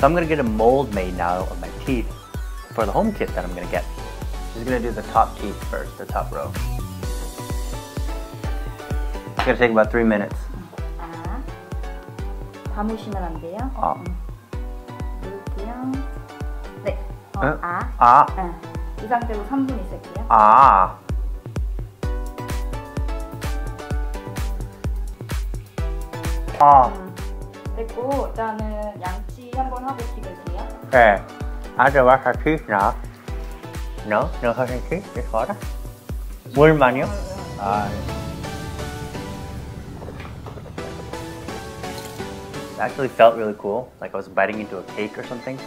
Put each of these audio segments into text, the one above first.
So I'm gonna get a mold made now of my teeth for the home kit that I'm gonna get. Just gonna do the top teeth first, the top row. It's gonna take about three minutes. 아, 감으시면 안 돼요. 아. 음. 누를게요. 네. 어, 응? 아. 아, 응. 이 상태로 3분 있을게요. 아. 아, 음. 됐고, 일단은 양치 한번 하고 기대세요. 그래. 아주 와서 teeth now. No? No hurting teeth? Just water? 물만요? 아. It actually felt really cool, like I was biting into a cake or something.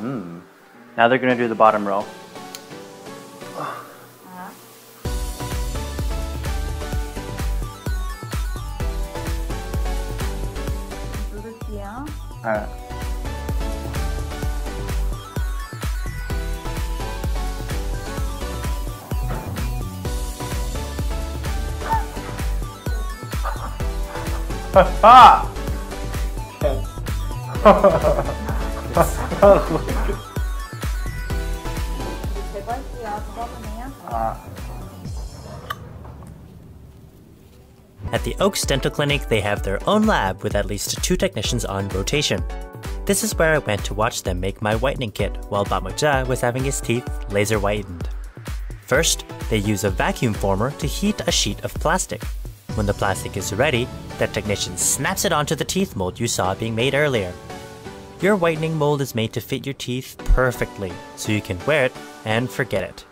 Mmm. Now they're gonna do the bottom row. É. Ah! Você vai tirar, volta nem a Ah. At the Oaks Dental Clinic, they have their own lab with at least two technicians on rotation. This is where I went to watch them make my whitening kit while Bapmokja was having his teeth laser whitened. First, they use a vacuum former to heat a sheet of plastic. When the plastic is ready, the technician snaps it onto the teeth mold you saw being made earlier. Your whitening mold is made to fit your teeth perfectly, so you can wear it and forget it.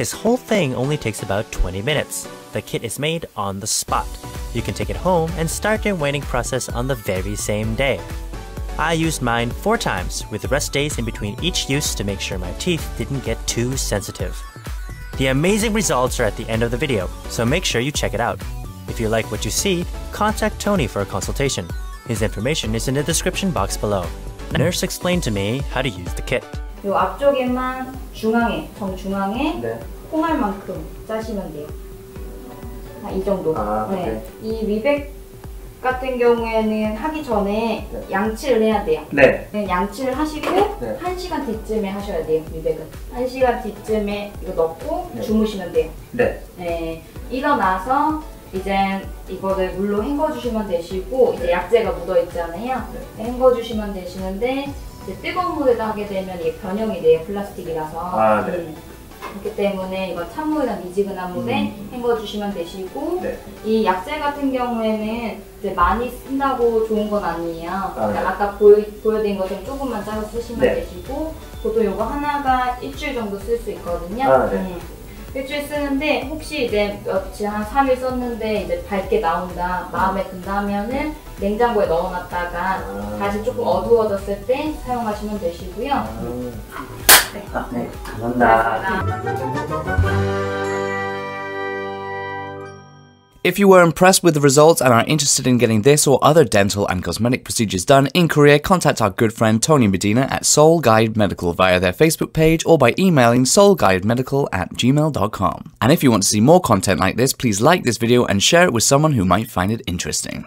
This whole thing only takes about 20 minutes. The kit is made on the spot. You can take it home and start your whitening process on the very same day. I used mine four times, with rest days in between each use to make sure my teeth didn't get too sensitive. The amazing results are at the end of the video, so make sure you check it out. If you like what you see, contact Tony for a consultation. His information is in the description box below. The nurse explained to me how to use the kit. 요 앞쪽에만 중앙에, 정중앙에 네. 콩알만큼 짜시면 돼요. 한이 정도. 아, 네. 이 위백 같은 경우에는 하기 전에 네. 양치를 해야 돼요. 네. 네, 양치를 하시고 네. 1시간 뒤쯤에 하셔야 돼요, 위백은. 1시간 뒤쯤에 이거 넣고 네. 주무시면 돼요. 네. 네, 일어나서 이제 이거를 물로 헹궈주시면 되시고 이제 약재가 묻어 있잖아요. 네. 헹궈주시면 되시는데 뜨거운 물에다 하게 되면 이게 변형이 돼요, 플라스틱이라서. 아, 네. 음. 그렇기 때문에 이거 찬물이나 미지근한 물에 음. 헹궈주시면 되시고 네. 이 약재 같은 경우에는 이제 많이 쓴다고 좋은 건 아니에요. 아, 네. 아까 보여, 보여드린 것처럼 조금만 짜서 쓰시면 네. 되시고 보통 이거 하나가 일주일 정도 쓸 수 있거든요. 아, 네. 음. 일주일 쓰는데 혹시 이제 며칠 한 3일 썼는데 이제 밝게 나온다 마음에 든다 하면은 냉장고에 넣어놨다가 아. 다시 조금 어두워졌을 때 사용하시면 되시고요. 네. 아, 네. 감사합니다. If you were impressed with the results and are interested in getting this or other dental and cosmetic procedures done in Korea, contact our good friend Tony Medina at Seoul Guide Medical via their Facebook page or by emailing seoulguidemedical at gmail.com. And if you want to see more content like this, please like this video and share it with someone who might find it interesting.